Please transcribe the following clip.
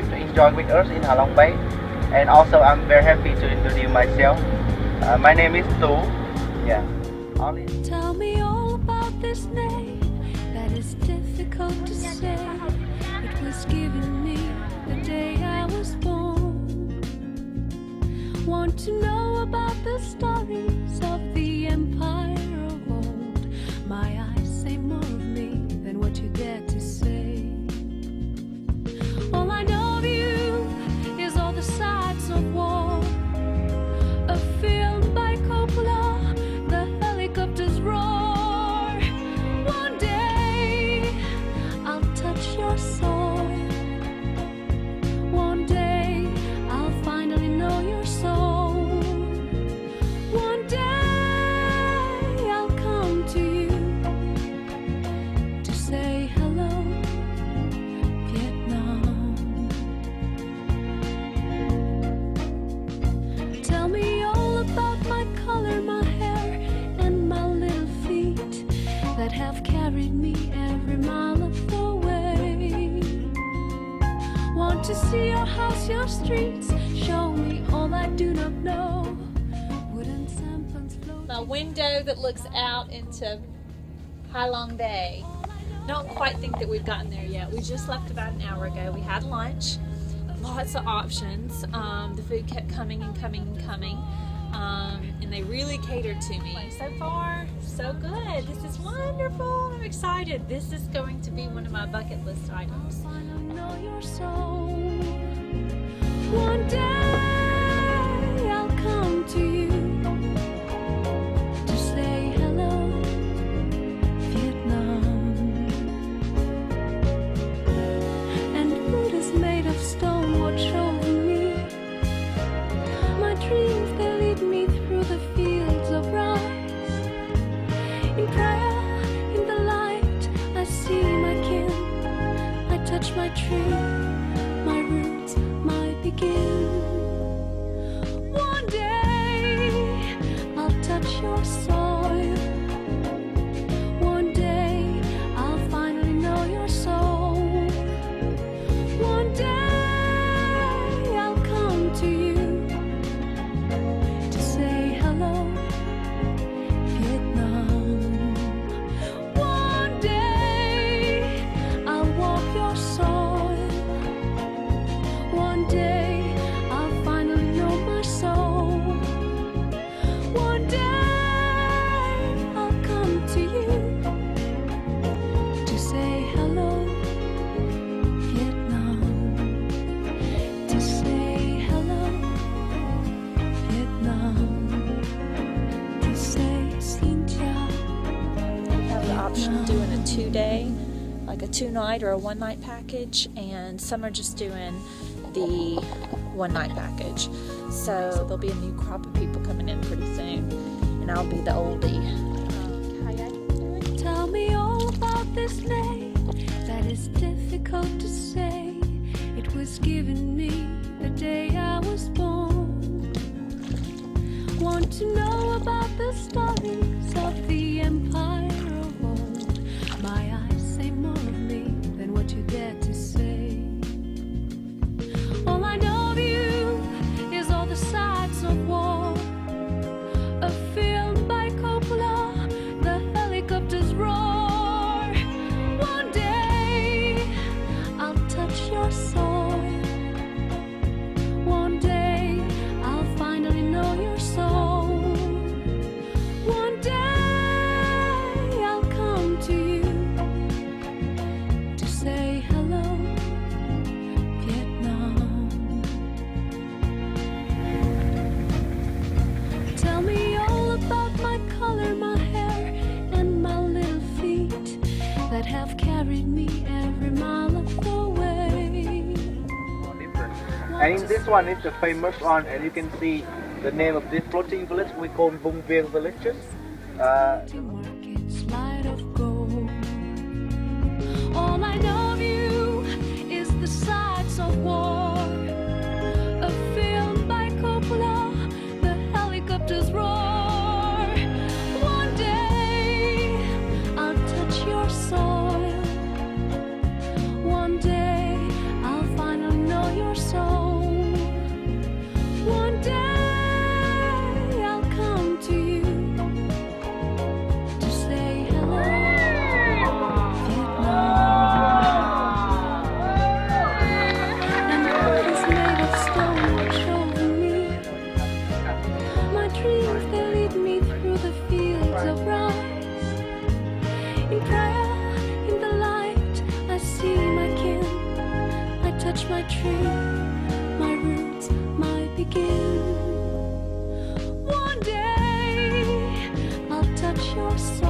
trip to enjoy with us in Halong Bay. And also, I'm very happy to introduce myself. Uh, my name is Tu. Yeah. Every mile of the way. Want to see your house, your streets, show me all I do not know. A window that looks out into Halong Bay. Don't quite think that we've gotten there yet. We just left about an hour ago. We had lunch, lots of options. Um, the food kept coming and coming and coming, um, they really catered to me. So far, so good. This is wonderful. I'm excited. This is going to be one of my bucket list items. Tree, like a two night or a one night package, and some are just doing the one night package. So there'll be a new crop of people coming in pretty soon, and I'll be the oldie. Tell me all about this name that is difficult to say. It was given me the day I was born. Want to know about the stories And in this one is the famous one, and you can see the name of this floating village we call Vung Vieng villages. Uh, touch my tree, my roots my begin. One day I'll touch your soul.